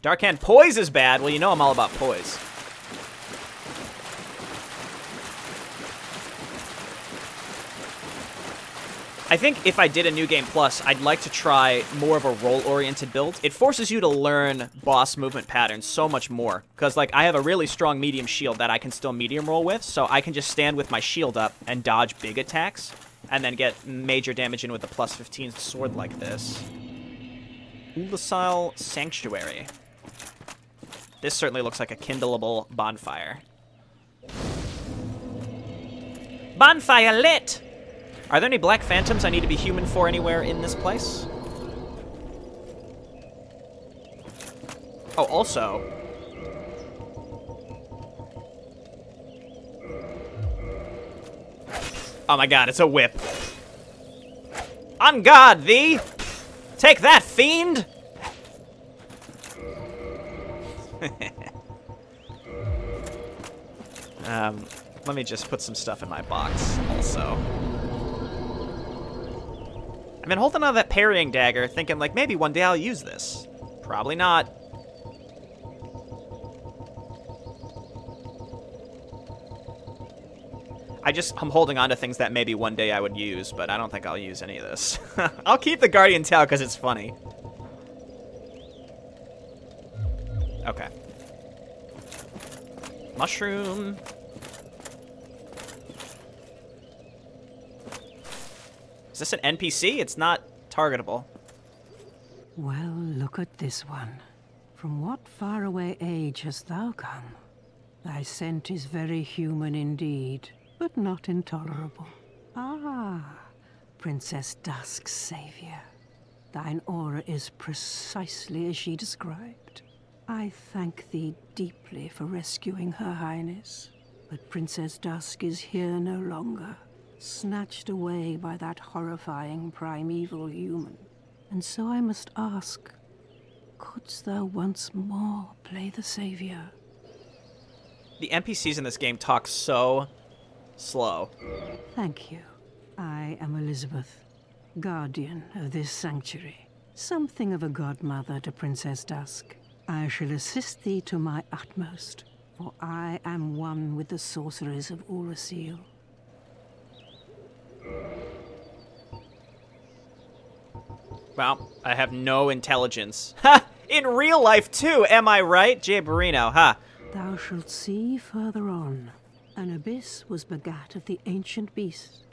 Dark Hand poise is bad. Well, you know I'm all about poise. I think if I did a New Game Plus, I'd like to try more of a roll-oriented build. It forces you to learn boss movement patterns so much more. Because, like, I have a really strong medium shield that I can still medium roll with, so I can just stand with my shield up and dodge big attacks, and then get major damage in with a plus 15 sword like this. Oolacile Sanctuary. This certainly looks like a kindleable bonfire. Bonfire lit! Are there any black phantoms I need to be human for anywhere in this place? Oh, also... Oh my god, it's a whip. On guard, thee! Take that, fiend! um, let me just put some stuff in my box, also. I've been holding on that parrying dagger, thinking, like, maybe one day I'll use this. Probably not. I just, I'm holding on to things that maybe one day I would use, but I don't think I'll use any of this. I'll keep the Guardian Tail because it's funny. Okay. Mushroom. Is this an NPC? It's not targetable. Well, look at this one. From what faraway age hast thou come? Thy scent is very human indeed, but not intolerable. Ah, Princess Dusk's savior. Thine aura is precisely as she described. I thank thee deeply for rescuing Her Highness, but Princess Dusk is here no longer snatched away by that horrifying primeval human. And so I must ask, couldst thou once more play the savior? The NPCs in this game talk so slow. Thank you. I am Elizabeth, guardian of this sanctuary. Something of a godmother to Princess Dusk. I shall assist thee to my utmost, for I am one with the sorceries of Oolacile. Well, I have no intelligence. Ha! In real life, too, am I right? Jayborino, ha. Huh? Thou shalt see further on. An abyss was begat of the ancient beast,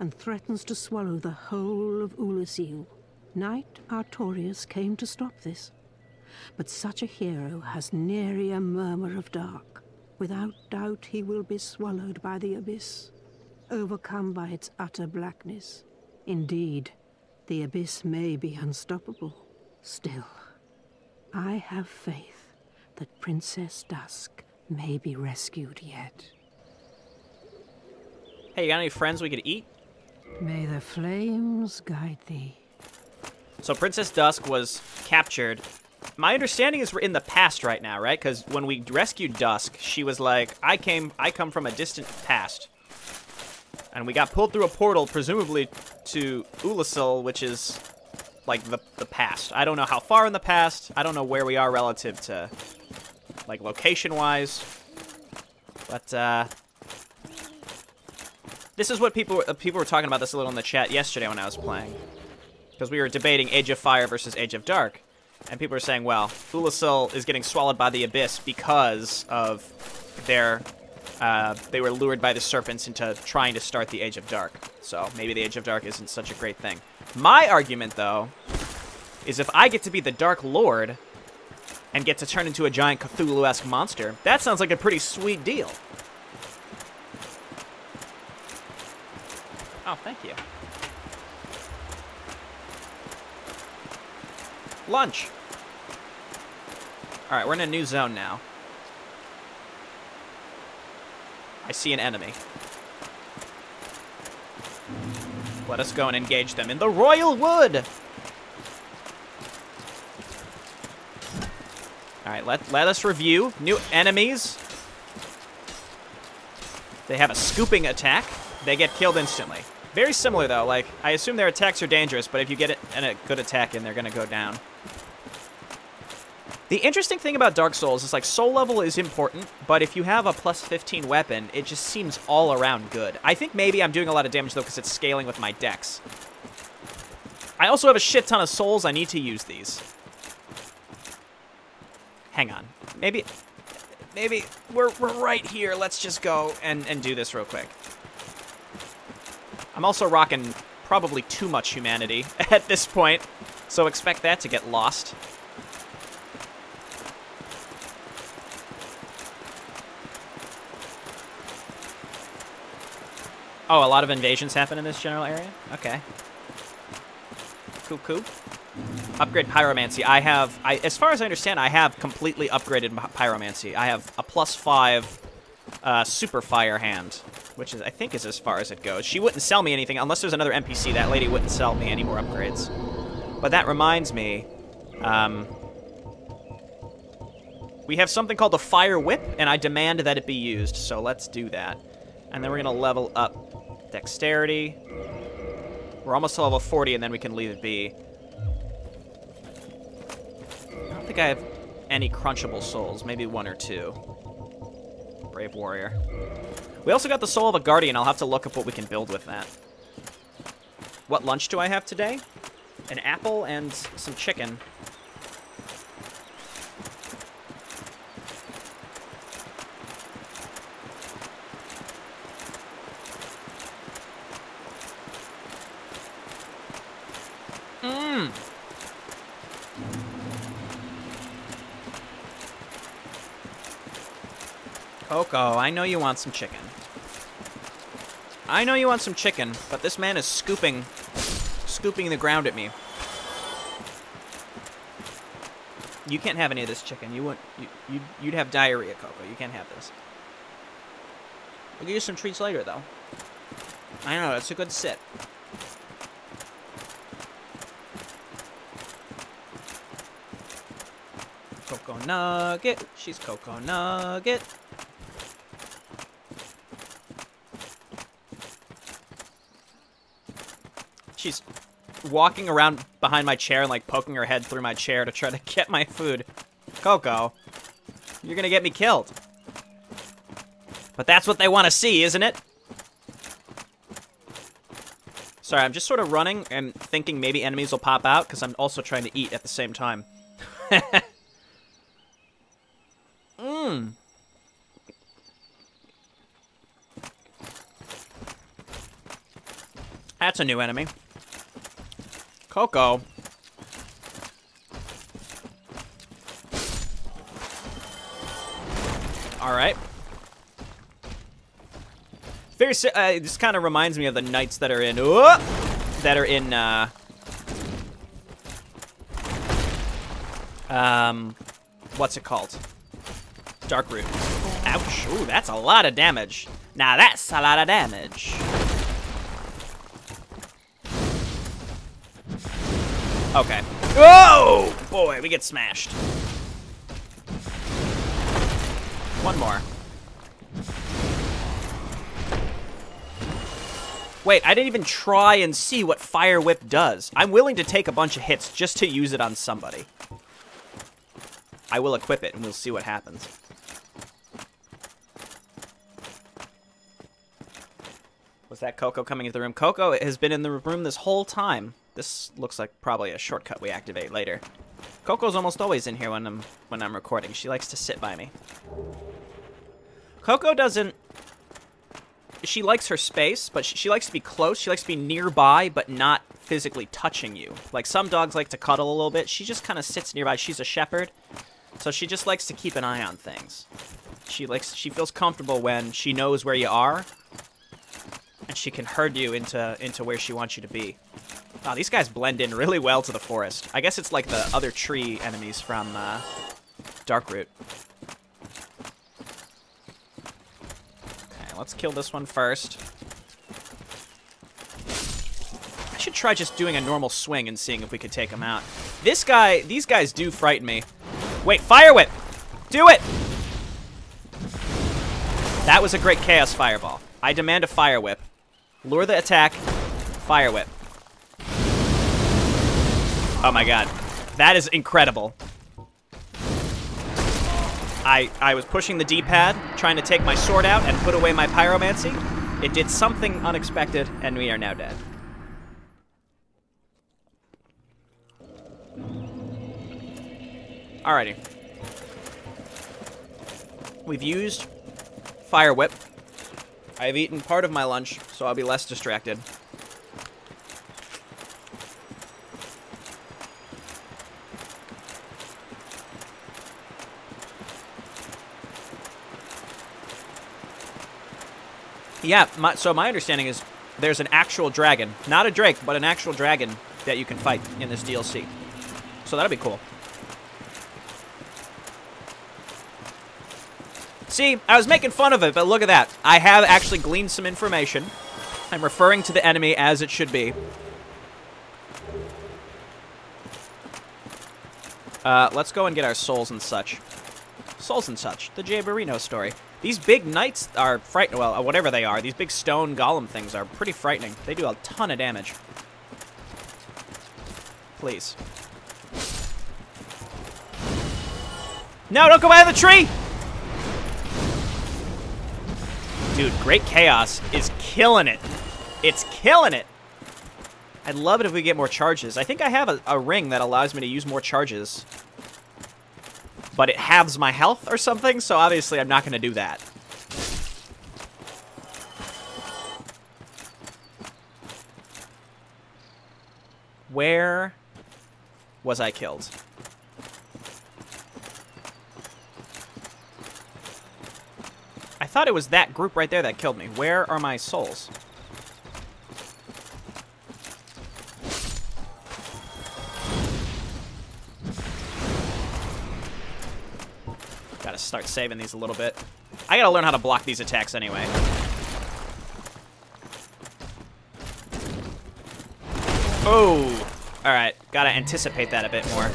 and threatens to swallow the whole of Oolacile. Knight Artorias came to stop this. But such a hero has nary a murmur of dark. Without doubt he will be swallowed by the abyss overcome by its utter blackness. Indeed, the abyss may be unstoppable. Still, I have faith that Princess Dusk may be rescued yet. Hey, you got any friends we could eat? May the flames guide thee. So Princess Dusk was captured. My understanding is we're in the past right now, right? Because when we rescued Dusk, she was like, "I came, I come from a distant past." And we got pulled through a portal, presumably to Oolacile, which is like the, the past. I don't know how far in the past. I don't know where we are relative to, like, location-wise. But, uh... This is what people uh, people were talking about this a little in the chat yesterday when I was playing. Because we were debating Age of Fire versus Age of Dark. And people are saying, well, Oolacile is getting swallowed by the Abyss because of their uh, they were lured by the serpents into trying to start the Age of Dark. So maybe the Age of Dark isn't such a great thing. My argument, though, is if I get to be the Dark Lord and get to turn into a giant Cthulhu-esque monster, that sounds like a pretty sweet deal. Oh, thank you. Lunch. All right, we're in a new zone now. I see an enemy. Let us go and engage them in the Royal Wood! Alright, let, let us review. New enemies. They have a scooping attack. They get killed instantly. Very similar, though. Like, I assume their attacks are dangerous, but if you get it and a good attack in, they're going to go down. The interesting thing about Dark Souls is like soul level is important, but if you have a plus 15 weapon, it just seems all around good. I think maybe I'm doing a lot of damage though because it's scaling with my dex. I also have a shit ton of souls. I need to use these. Hang on. Maybe, maybe we're, we're right here. Let's just go and, and do this real quick. I'm also rocking probably too much humanity at this point, so expect that to get lost. Oh, a lot of invasions happen in this general area? Okay. Cool, cool. Upgrade Pyromancy. I have, I, as far as I understand, I have completely upgraded Pyromancy. I have a plus five uh, Super Fire Hand, which is, I think is as far as it goes. She wouldn't sell me anything, unless there's another NPC, that lady wouldn't sell me any more upgrades. But that reminds me, um, we have something called the Fire Whip, and I demand that it be used, so let's do that. And then we're to level up Dexterity. We're almost to level 40, and then we can leave it be. I don't think I have any crunchable souls. Maybe one or two. Brave Warrior. We also got the Soul of a Guardian. I'll have to look up what we can build with that. What lunch do I have today? An apple and some chicken. Coco, I know you want some chicken. I know you want some chicken, but this man is scooping, scooping the ground at me. You can't have any of this chicken. You wouldn't. You, you'd, you'd have diarrhea, Coco. You can't have this. We'll give you some treats later, though. I know that's a good sit. Coco Nugget. She's Coco Nugget. She's walking around behind my chair and like poking her head through my chair to try to get my food. Coco, you're gonna get me killed. But that's what they want to see, isn't it? Sorry, I'm just sort of running and thinking maybe enemies will pop out because I'm also trying to eat at the same time. Mmm. That's a new enemy. Coco. All right. Very. Uh, this kind of reminds me of the knights that are in. That are in. Uh, um, what's it called? Darkroot. Ouch! Ooh, that's a lot of damage. Now that's a lot of damage. Okay. Oh boy, we get smashed. One more. Wait, I didn't even try and see what Fire Whip does. I'm willing to take a bunch of hits just to use it on somebody. I will equip it and we'll see what happens. Was that Coco coming into the room? Coco has been in the room this whole time. This looks like probably a shortcut we activate later. Coco's almost always in here when I'm when I'm recording. She likes to sit by me. Coco doesn't she likes her space, but she, she, likes to be close. She likes to be nearby, but not physically touching you. Like some dogs like to cuddle a little bit. She just kind of sits nearby. She's a shepherd, so she just likes to keep an eye on things. She likes. She feels comfortable when she knows where you are, and she can herd you into into where she wants you to be. Wow, these guys blend in really well to the forest. I guess it's like the other tree enemies from uh, Darkroot. Okay, let's kill this one first. I should try just doing a normal swing and seeing if we could take him out. This guy, these guys do frighten me. Wait, Fire Whip! Do it! That was a great Chaos Fireball. I demand a Fire Whip. Lure the attack, Fire Whip. Oh my god. That is incredible. I, I was pushing the D-pad, trying to take my sword out and put away my pyromancy. It did something unexpected, and we are now dead. Alrighty. We've used Fire Whip. I've eaten part of my lunch, so I'll be less distracted. Yeah, my, so my understanding is there's an actual dragon. Not a drake, but an actual dragon that you can fight in this DLC. So that'll be cool. See, I was making fun of it, but look at that. I have actually gleaned some information. I'm referring to the enemy as it should be. Uh, let's go and get our souls and such. Souls and such. The Jayborino story. These big knights are frightening. Well, whatever they are, these big stone golem things are pretty frightening. They do a ton of damage. Please. No, don't go by the tree! Dude, Great Chaos is killing it. It's killing it. I'd love it if we get more charges. I think I have a, a ring that allows me to use more charges but it halves my health or something, so obviously I'm not going to do that. Where was I killed? Thought it was that group right there that killed me. Where are my souls? Gotta start saving these a little bit. I gotta learn how to block these attacks anyway. Oh! Alright, gotta anticipate that a bit more.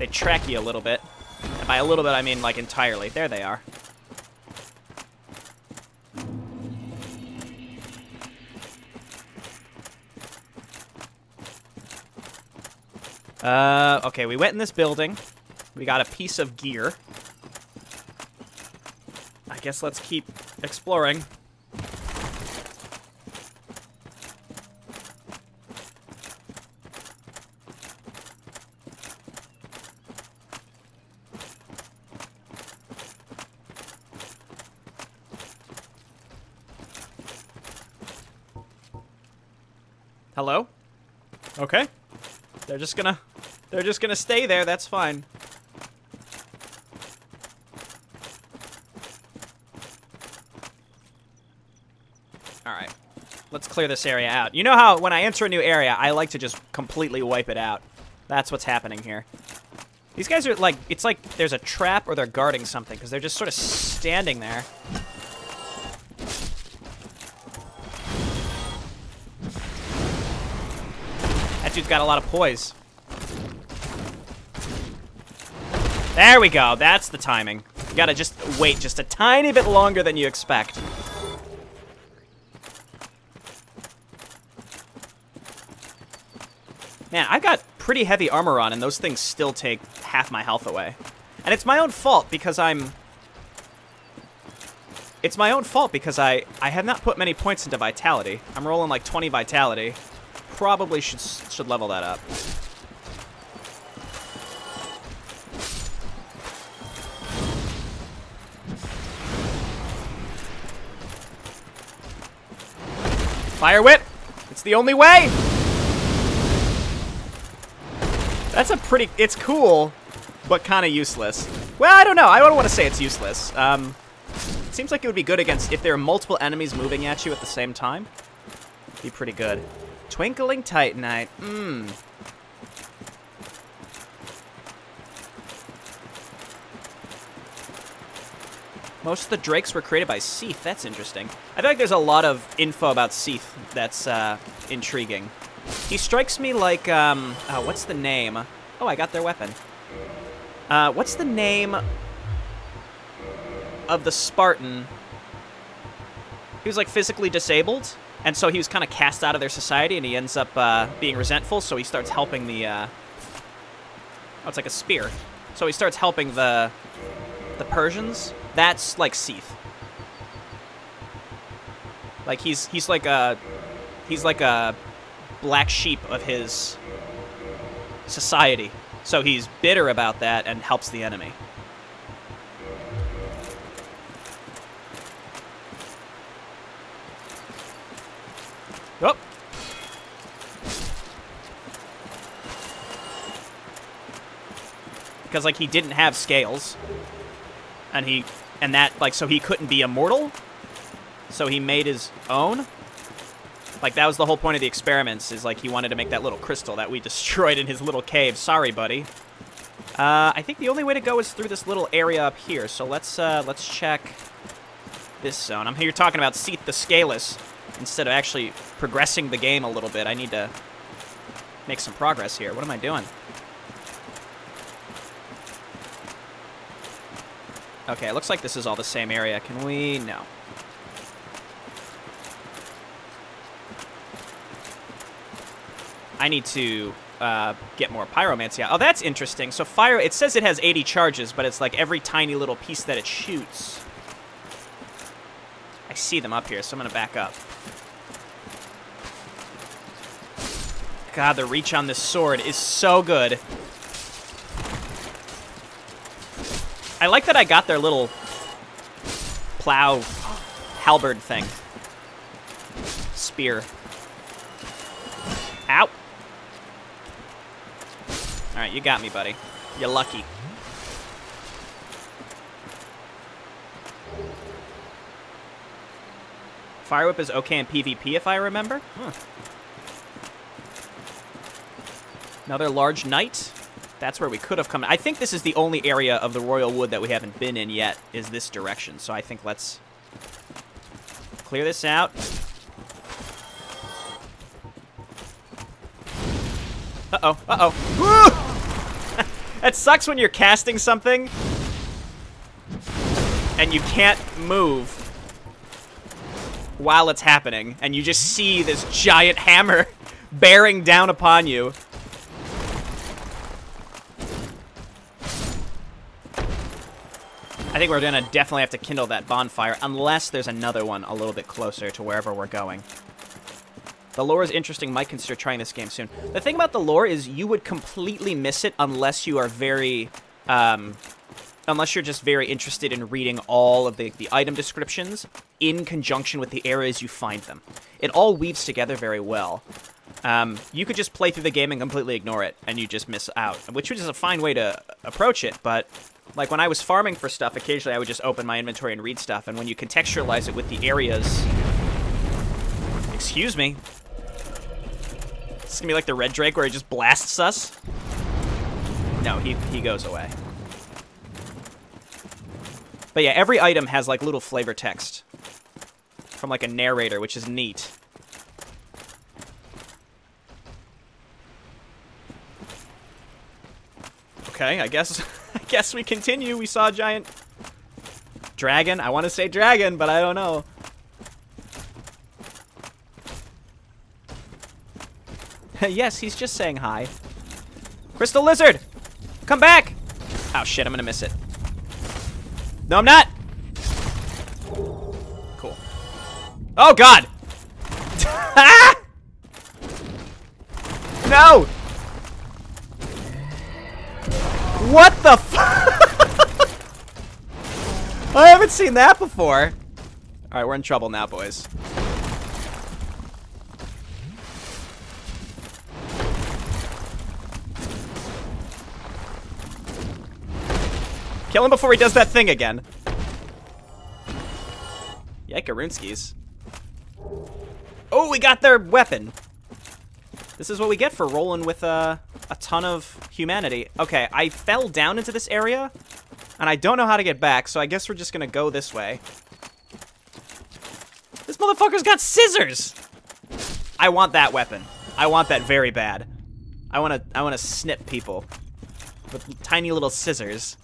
They track you a little bit. And by a little bit, I mean like entirely. There they are. Uh, okay, we went in this building. We got a piece of gear. I guess let's keep exploring. Hello? Okay. They're just gonna... They're just gonna stay there, that's fine. Alright. Let's clear this area out. You know how when I enter a new area, I like to just completely wipe it out. That's what's happening here. These guys are like, it's like there's a trap or they're guarding something, because they're just sort of standing there. That dude's got a lot of poise. There we go. That's the timing. You gotta just wait just a tiny bit longer than you expect. Man, I've got pretty heavy armor on, and those things still take half my health away. And it's my own fault because I'm... It's my own fault because I, I have not put many points into Vitality. I'm rolling like 20 Vitality. Probably should, should level that up. Fire Whip! It's the only way! That's a pretty... It's cool, but kind of useless. Well, I don't know. I don't want to say it's useless. Um, it seems like it would be good against... If there are multiple enemies moving at you at the same time, be pretty good. Twinkling Titanite. Mmm. Most of the drakes were created by Seath. That's interesting. I feel like there's a lot of info about Seath that's uh, intriguing. He strikes me like, um, oh, what's the name? Oh, I got their weapon. Uh, what's the name of the Spartan? He was like physically disabled, and so he was kind of cast out of their society, and he ends up uh, being resentful, so he starts helping the, uh... oh, it's like a spear. So he starts helping the the Persians, that's like Seath. Like he's he's like a he's like a black sheep of his society. So he's bitter about that and helps the enemy. Oh. Because like he didn't have scales. And he and that like so he couldn't be immortal. So he made his own. Like that was the whole point of the experiments is like he wanted to make that little crystal that we destroyed in his little cave. Sorry, buddy. Uh, I think the only way to go is through this little area up here. So let's uh, let's check this zone. I'm here talking about Seath the Scaleless instead of actually progressing the game a little bit. I need to make some progress here. What am I doing? Okay, it looks like this is all the same area. Can we? No. I need to uh, get more pyromancy out. Oh, that's interesting. So fire, it says it has 80 charges, but it's like every tiny little piece that it shoots. I see them up here, so I'm going to back up. God, the reach on this sword is so good. I like that I got their little plow halberd thing. Spear. Ow. Alright, you got me, buddy. You're lucky. Fire Whip is okay in PvP, if I remember. Huh. Another large knight. That's where we could have come. I think this is the only area of the Royal Wood that we haven't been in yet, is this direction. So I think let's clear this out. Uh-oh, uh-oh. it sucks when you're casting something and you can't move while it's happening, and you just see this giant hammer bearing down upon you. I think we're gonna definitely have to kindle that bonfire, unless there's another one a little bit closer to wherever we're going. The lore is interesting. Might consider trying this game soon. The thing about the lore is you would completely miss it unless you are very, um, unless you're just very interested in reading all of the, the item descriptions in conjunction with the areas you find them. It all weaves together very well. Um, you could just play through the game and completely ignore it, and you just miss out, which is a fine way to approach it, but like when I was farming for stuff, occasionally I would just open my inventory and read stuff, and when you contextualize it with the areas... Excuse me. It's gonna be like the Red Drake where he just blasts us? No, he, he goes away. But yeah, every item has like little flavor text from like a narrator, which is neat. Okay, I guess guess we continue. We saw a giant dragon. I want to say dragon, but I don't know. yes, he's just saying hi. Crystal Lizard! Come back! Oh shit, I'm gonna miss it. No, I'm not! Cool. Oh god! no! What the f- I haven't seen that before. Alright, we're in trouble now, boys. Kill him before he does that thing again. Yike, Oh, we got their weapon. This is what we get for rolling with uh, a ton of humanity. Okay, I fell down into this area, and I don't know how to get back, so I guess we're just gonna go this way. This motherfucker's got scissors! I want that weapon. I want that very bad. I wanna, I wanna snip people with tiny little scissors.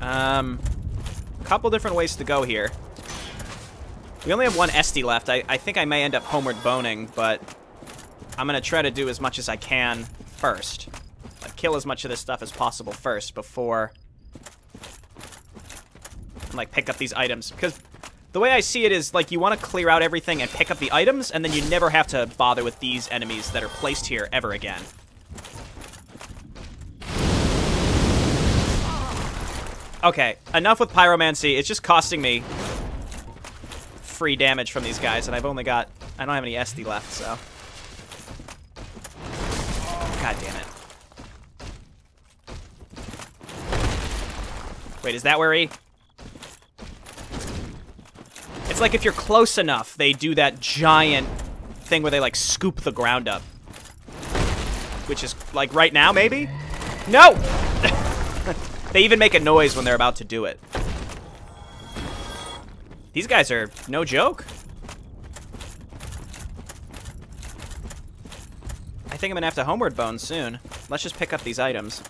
Um, couple different ways to go here. We only have one Estus left. I, I think I may end up homeward boning, but I'm going to try to do as much as I can first. Like, kill as much of this stuff as possible first before... Like, pick up these items. Because the way I see it is, like, you want to clear out everything and pick up the items, and then you never have to bother with these enemies that are placed here ever again. Okay, enough with pyromancy. It's just costing me free damage from these guys, and I've only got... I don't have any Estus left, so... God damn it. Wait, is that where he... It's like if you're close enough, they do that giant thing where they, like, scoop the ground up. Which is, like, right now, maybe? No! They even make a noise when they're about to do it. These guys are no joke. I think I'm gonna have to homeward bone soon. Let's just pick up these items.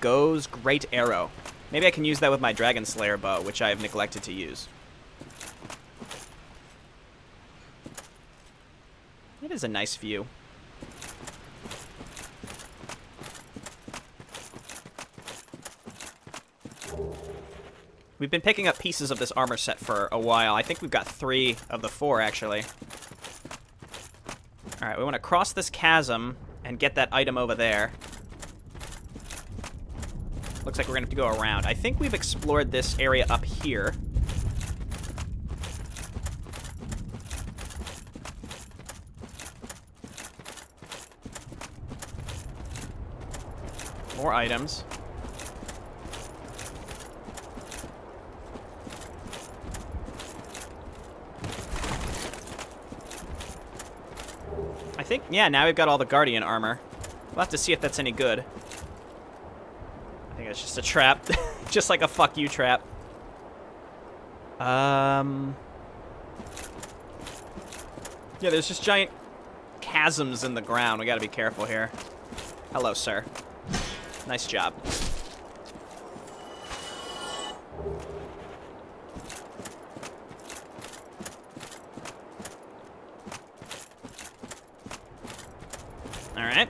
Gough's Great Arrow. Maybe I can use that with my Dragon Slayer bow, which I have neglected to use. Is a nice view. We've been picking up pieces of this armor set for a while. I think we've got three of the four, actually. Alright, we want to cross this chasm and get that item over there. Looks like we're going to have to go around. I think we've explored this area up here. More items. I think, yeah, now we've got all the Guardian armor. We'll have to see if that's any good. I think it's just a trap. just like a fuck you trap. Um... Yeah, there's just giant chasms in the ground. We gotta be careful here. Hello, sir. Nice job. Alright.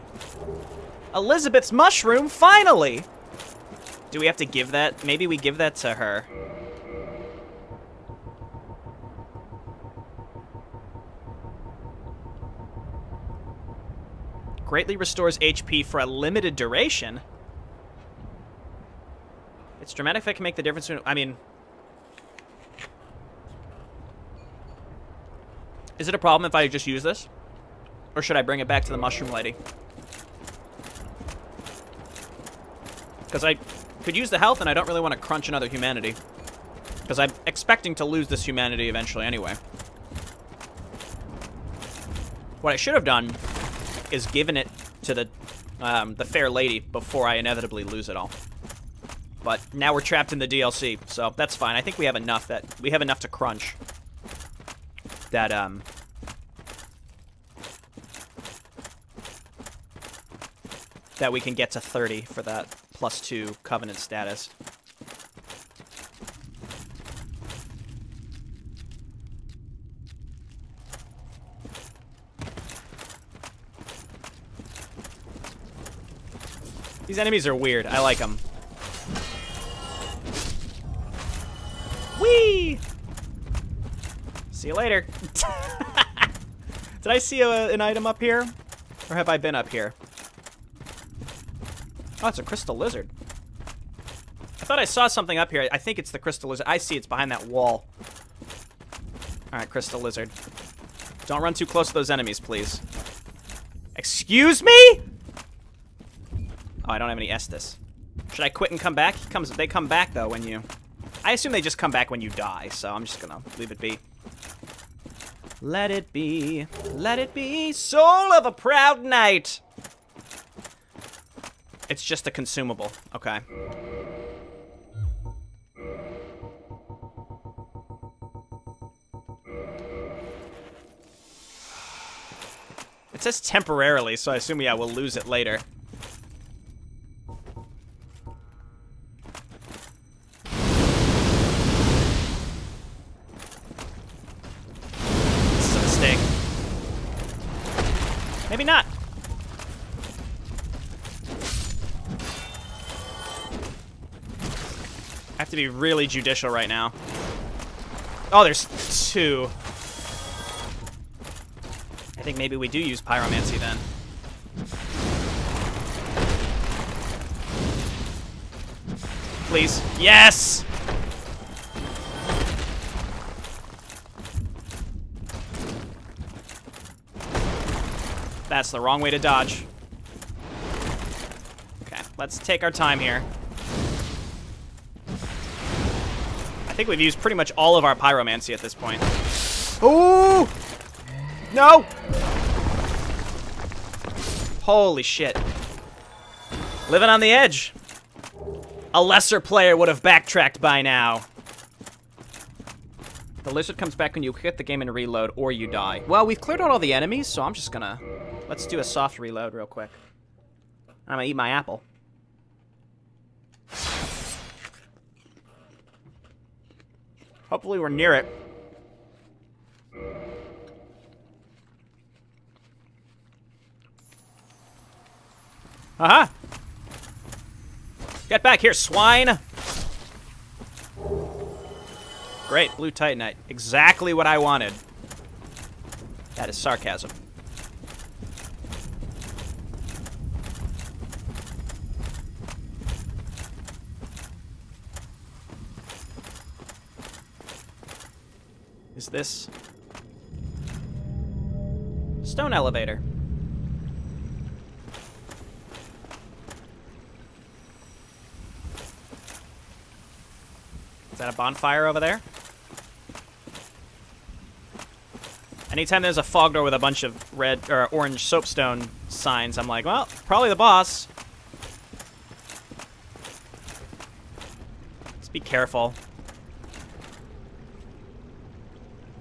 Elizabeth's mushroom, finally! Do we have to give that? Maybe we give that to her. Greatly restores HP for a limited duration. It's dramatic if I can make the difference. I mean... Is it a problem if I just use this? Or should I bring it back to the mushroom lady? Because I could use the health and I don't really want to crunch another humanity. Because I'm expecting to lose this humanity eventually anyway. What I should have done is given it to the um, the fair lady before I inevitably lose it all. But now we're trapped in the DLC, so that's fine. I think we have enough that we have enough to crunch. That um that we can get to 30 for that plus 2 covenant status. These enemies are weird. I like them. See you later. Did I see a, an item up here? Or have I been up here? Oh, it's a crystal lizard. I thought I saw something up here. I think it's the crystal lizard. I see it's behind that wall. Alright, crystal lizard. Don't run too close to those enemies, please. Excuse me? Oh, I don't have any Estus. Should I quit and come back? He comes. They come back, though, when you... I assume they just come back when you die, so I'm just gonna leave it be. Let it be. Let it be. Soul of a proud knight. It's just a consumable. Okay. It says temporarily, so I assume, yeah, we'll lose it later. I have to be really judicial right now. Oh, there's two. I think maybe we do use pyromancy then. Please. Yes! That's the wrong way to dodge. Okay, let's take our time here. Think we've used pretty much all of our pyromancy at this point. Ooh! No! Holy shit. Living on the edge. A lesser player would have backtracked by now. The lizard comes back when you hit the game and reload, or you die. Well, we've cleared out all the enemies, so I'm just gonna... Let's do a soft reload real quick. I'm gonna eat my apple. Hopefully we're near it. Aha! Get back here, swine! Great, blue titanite. Exactly what I wanted. That is sarcasm. Is this... Stone elevator. Is that a bonfire over there? Anytime there's a fog door with a bunch of red or orange soapstone signs, I'm like, well, probably the boss. Let's be careful.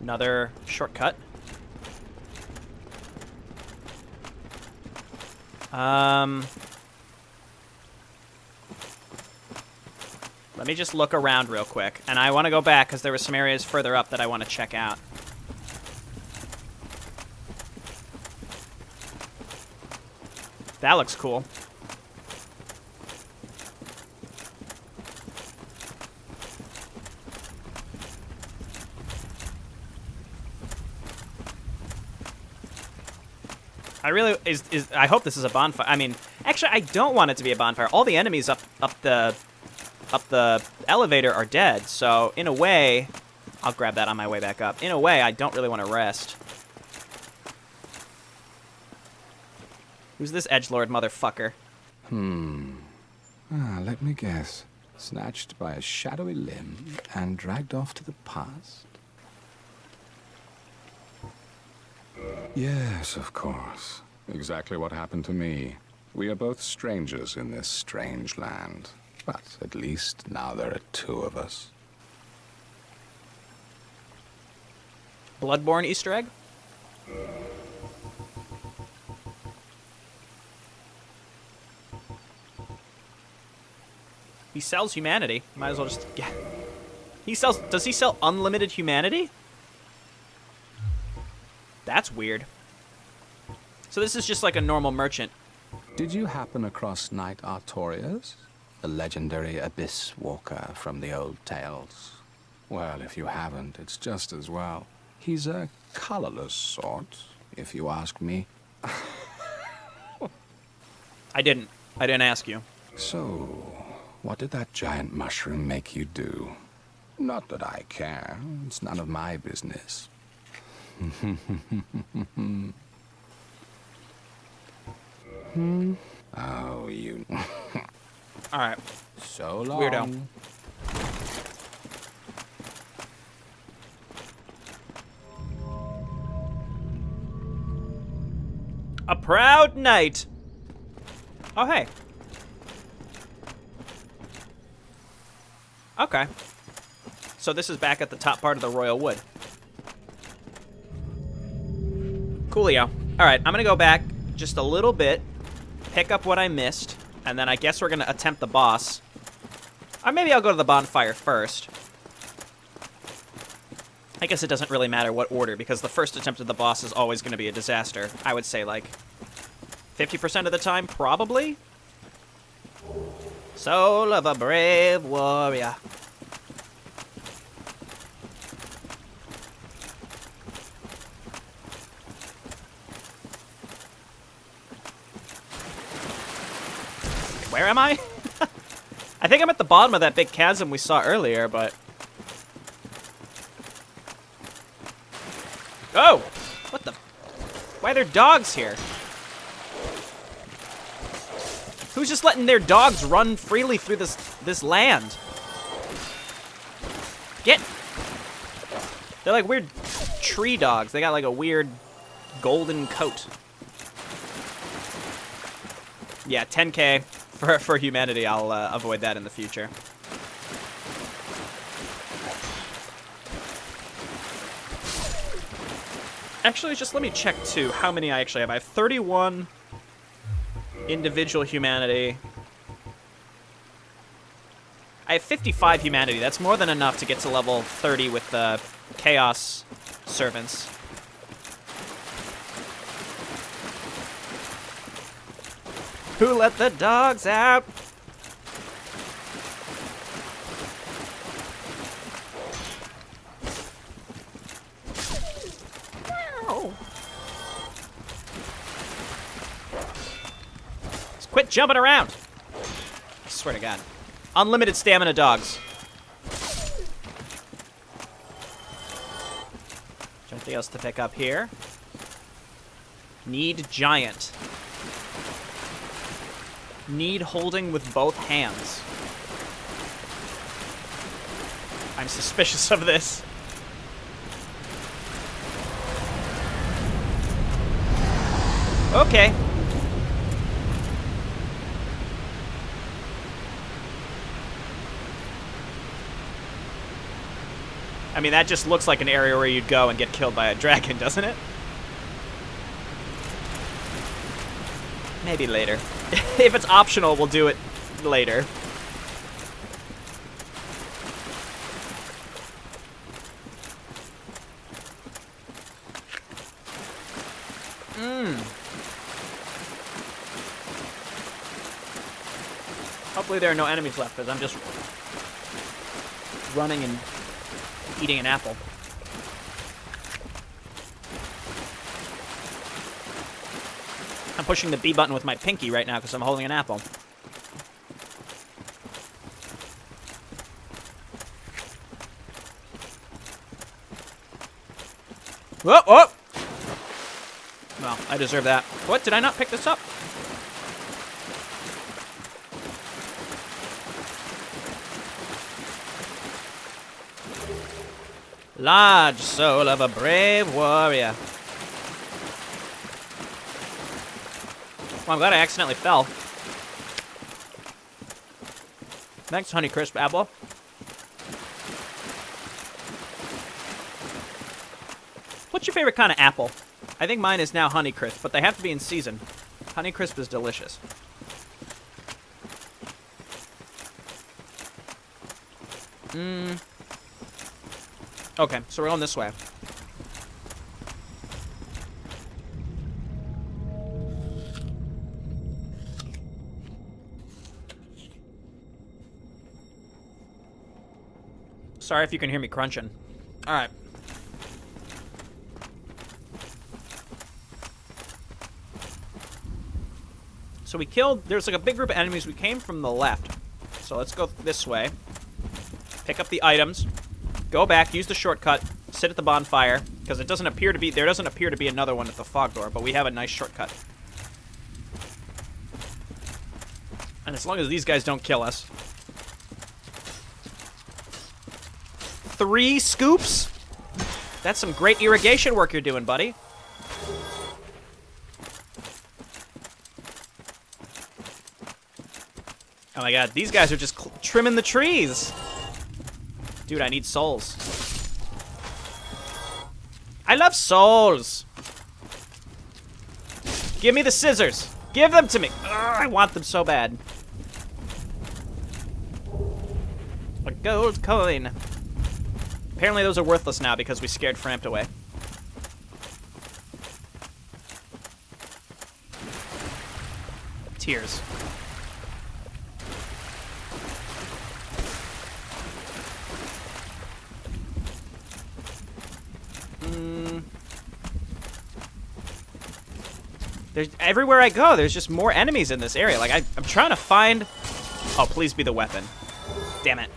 Another shortcut. Um, let me just look around real quick. And I want to go back because there were some areas further up that I want to check out. That looks cool. Really is is I hope this is a bonfire. I mean, actually I don't want it to be a bonfire. All the enemies up up the up the elevator are dead. So, in a way, I'll grab that on my way back up. In a way, I don't really want to rest. Who's this edge lord motherfucker? Hmm. Ah, let me guess. Snatched by a shadowy limb and dragged off to the past? Yes, of course. Exactly what happened to me. We are both strangers in this strange land. But at least now there are two of us. Bloodborne Easter egg? He sells humanity. Might as well just get. He sells. Does he sell unlimited humanity? That's weird. So this is just like a normal merchant. Did you happen across Knight Artorias? The legendary Abyss Walker from the old tales? Well, if you haven't, it's just as well. He's a colorless sort, if you ask me. I didn't. I didn't ask you. So, what did that giant mushroom make you do? Not that I care. It's none of my business. hmm? Oh, you... All right. so long. Weirdo. A proud knight. Oh, hey. Okay. So this is back at the top part of the Royal Wood. Coolio. All right, I'm going to go back just a little bit, pick up what I missed, and then I guess we're going to attempt the boss. Or maybe I'll go to the bonfire first. I guess it doesn't really matter what order, because the first attempt at the boss is always going to be a disaster. I would say, like, 50% of the time, probably. Soul of a brave warrior. Where am I? I think I'm at the bottom of that big chasm we saw earlier, but... Oh! What the... Why are there dogs here? Who's just letting their dogs run freely through this this land? Get... They're like weird tree dogs. They got like a weird golden coat. Yeah, 10k for, for humanity. I'll uh, avoid that in the future. Actually, just let me check, too, how many I actually have. I have 31 individual humanity. I have 55 humanity. That's more than enough to get to level 30 with the Chaos Servants. Who let the dogs out? Just quit jumping around. I swear to God. Unlimited stamina dogs. Something else to pick up here. Need giant. Need holding with both hands. I'm suspicious of this. Okay. I mean, that just looks like an area where you'd go and get killed by a dragon, doesn't it? Maybe later. if it's optional, we'll do it later. Mmm. Hopefully there are no enemies left, because I'm just running and eating an apple. Pushing the B button with my pinky right now because I'm holding an apple. Whoa, whoa! Well, I deserve that. What? Did I not pick this up? Large soul of a brave warrior. Well, I'm glad I accidentally fell. Thanks, Honeycrisp Apple. What's your favorite kind of apple? I think mine is now Honeycrisp, but they have to be in season. Honeycrisp is delicious. Mmm. Okay, so we're going this way. Sorry if you can hear me crunching. Alright. So we killed... There's like a big group of enemies. We came from the left. So let's go this way. Pick up the items. Go back, use the shortcut, sit at the bonfire, because it doesn't appear to be... There doesn't appear to be another one at the fog door, but we have a nice shortcut. And as long as these guys don't kill us, three scoops? That's some great irrigation work you're doing, buddy. Oh my god, these guys are just trimming the trees. Dude, I need souls. I love souls. Give me the scissors. Give them to me. Ugh, I want them so bad. A gold coin. Apparently those are worthless now because we scared Frampt away. tears. Mm. There's everywhere I go. There's just more enemies in this area. Like I, I'm trying to find. Oh, please be the weapon. Damn it.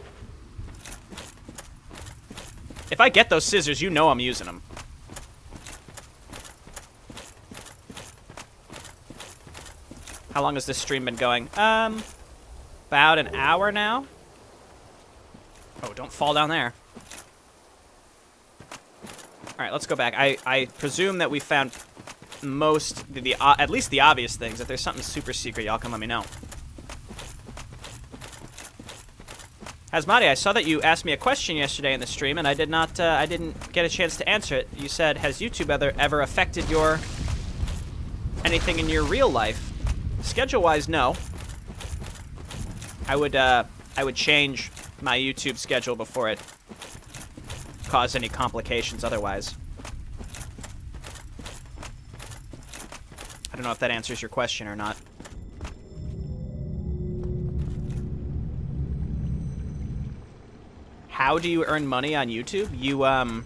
If I get those scissors, you know I'm using them. How long has this stream been going? Um, about an hour now. Oh, don't fall down there. All right, let's go back. I, I presume that we found most, the, the uh, at least the obvious things. If there's something super secret, y'all can let me know. Asmati, I saw that you asked me a question yesterday in the stream, and I did not, uh, I didn't get a chance to answer it. You said, has YouTube ever, ever affected your, anything in your real life? Schedule-wise, no. I would, uh, I would change my YouTube schedule before it caused any complications otherwise. I don't know if that answers your question or not. How do you earn money on YouTube? You, um...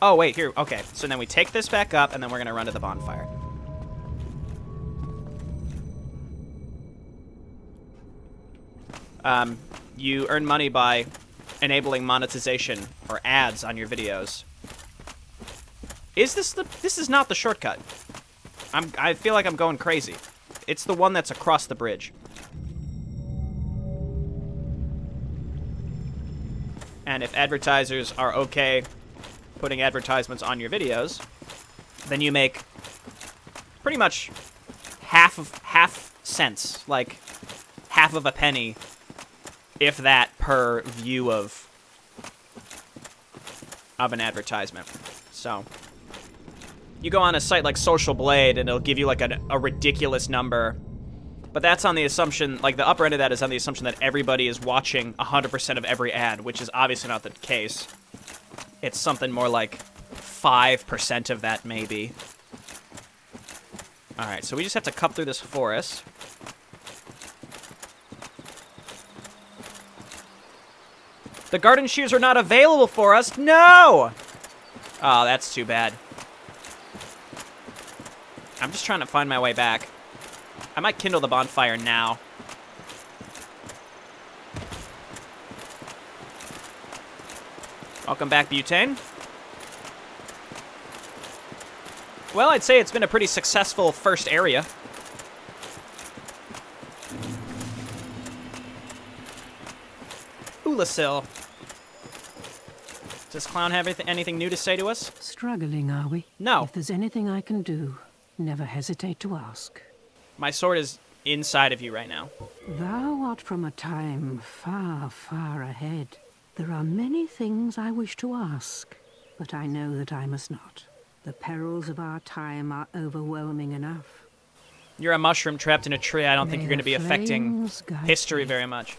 Oh, wait, here. Okay, so then we take this back up, and then we're going to run to the bonfire. Um, you earn money by enabling monetization or ads on your videos. Is this the... This is not the shortcut. I'm, I feel like I'm going crazy. It's the one that's across the bridge. And if advertisers are okay putting advertisements on your videos, then you make pretty much half of half cents, like half of a penny, if that, per view of of an advertisement. So you go on a site like Social Blade and it'll give you like a, a ridiculous number. But that's on the assumption, like the upper end of that is on the assumption that everybody is watching 100% of every ad, which is obviously not the case. It's something more like 5% of that, maybe. Alright, so we just have to cut through this forest. The garden shears are not available for us. No! Oh, that's too bad. I'm just trying to find my way back. I might kindle the bonfire now. Welcome back, Butane. Well, I'd say it's been a pretty successful first area. Oolacile. Does Clown have anything new to say to us? Struggling, are we? No. If there's anything I can do, never hesitate to ask. My sword is inside of you right now. Thou art from a time far, far ahead. There are many things I wish to ask, but I know that I must not. The perils of our time are overwhelming enough. You're a mushroom trapped in a tree. I don't May think you're going to be affecting history very much.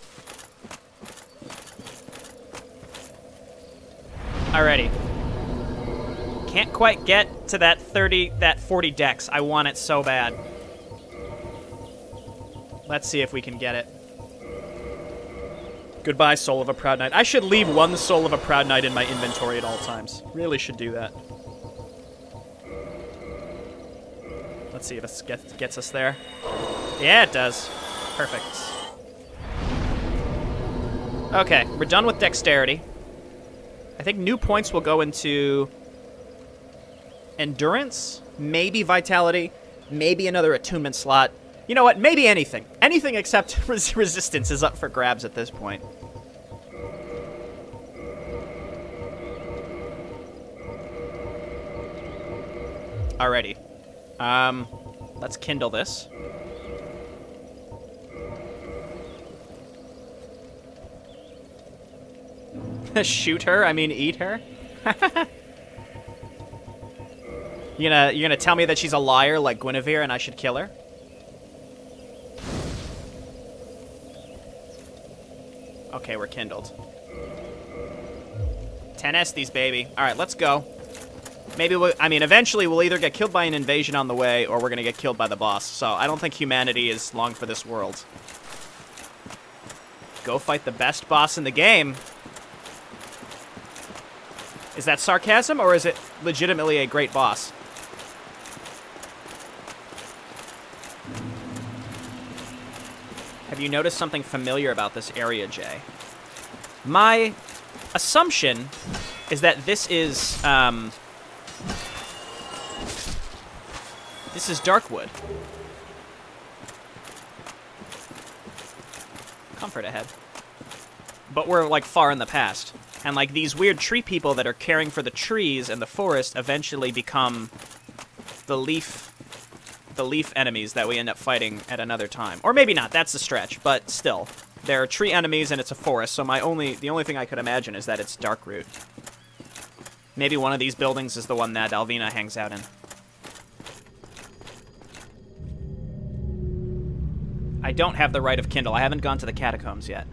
Alrighty. Can't quite get to that 30, that 40 dex. I want it so bad. Let's see if we can get it. Goodbye, Soul of a Proud Knight. I should leave one Soul of a Proud Knight in my inventory at all times. Really should do that. Let's see if this gets, gets us there. Yeah, it does. Perfect. Okay, we're done with dexterity. I think new points will go into endurance, maybe vitality, maybe another attunement slot. You know what? Maybe anything. Anything except res resistance is up for grabs at this point. Alrighty. Um, let's kindle this. Shoot her? I mean, eat her? you gonna you gonna tell me that she's a liar like Gwynevere and I should kill her? Okay, we're kindled. 10 Estus, baby. All right, let's go. Maybe, we'll, I mean, eventually we'll either get killed by an invasion on the way, or we're gonna get killed by the boss. So I don't think humanity is long for this world. Go fight the best boss in the game. Is that sarcasm, or is it legitimately a great boss? Have you noticed something familiar about this area, Jay? My assumption is that this is, um... This is Darkroot. Comfort ahead. But we're, like, far in the past. And, like, these weird tree people that are caring for the trees and the forest eventually become the leaf the leaf enemies that we end up fighting at another time. Or maybe not, that's a stretch, but still. There are tree enemies and it's a forest, so my only the only thing I could imagine is that it's Darkroot. Maybe one of these buildings is the one that Alvina hangs out in. I don't have the Rite of Kindle. I haven't gone to the catacombs yet.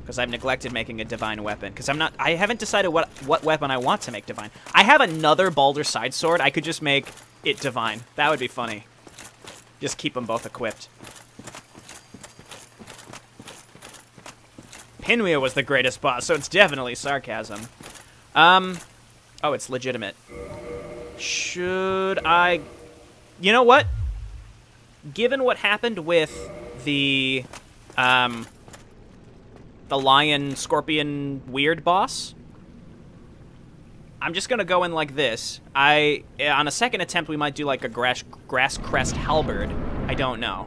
Because I've neglected making a divine weapon. Because I'm not I haven't decided what what weapon I want to make divine. I have another Balder side sword. I could just make it divine. That would be funny. Just keep them both equipped. Pinwheel was the greatest boss, so it's definitely sarcasm. Um, oh, it's legitimate. Should I... You know what? Given what happened with the, um, the lion, scorpion, weird boss, I'm just gonna go in like this. I on a second attempt we might do like a grass grass crest halberd. I don't know.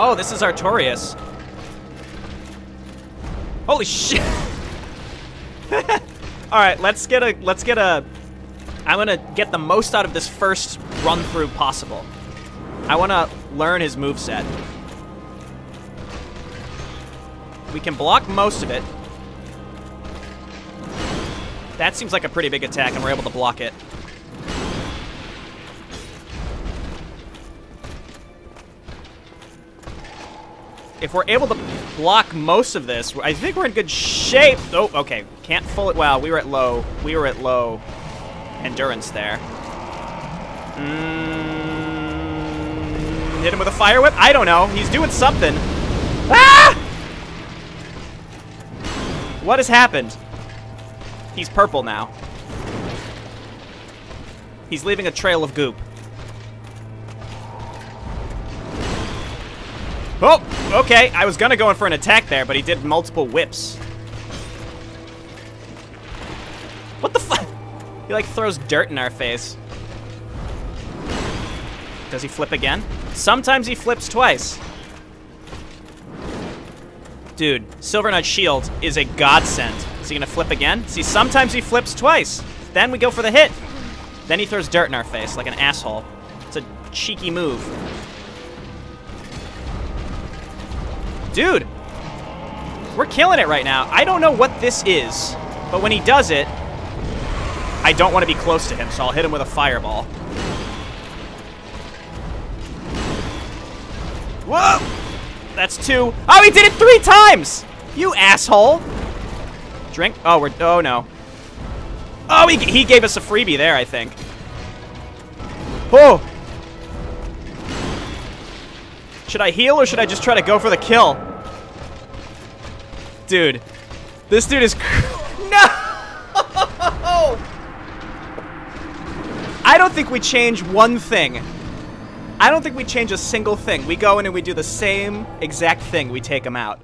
Oh, this is Artorias. Holy shit! All right, let's get a let's get a. I'm gonna get the most out of this first run through possible. I want to learn his move set. We can block most of it. That seems like a pretty big attack, and we're able to block it. If we're able to block most of this, I think we're in good shape. Oh, okay. Can't full it. Wow, we were at low. We were at low endurance there. Mm, hit him with a fire whip? I don't know. He's doing something. Ah! What has happened? He's purple now. He's leaving a trail of goop. Oh, okay. I was gonna go in for an attack there, but he did multiple whips. What the fuck? He like throws dirt in our face. Does he flip again? Sometimes he flips twice. Dude, Silver Knight Shield is a godsend. Is he gonna flip again? See, sometimes he flips twice. Then we go for the hit. Then he throws dirt in our face like an asshole. It's a cheeky move. Dude, we're killing it right now. I don't know what this is, but when he does it, I don't want to be close to him, so I'll hit him with a fireball. Whoa! That's two. Oh, he did it three times! You asshole! Drink? Oh, we're... Oh, no. Oh, he, he gave us a freebie there, I think. Oh! Should I heal or should I just try to go for the kill? Dude. This dude is... no! I don't think we change one thing. I don't think we change a single thing. We go in and we do the same exact thing. We take him out.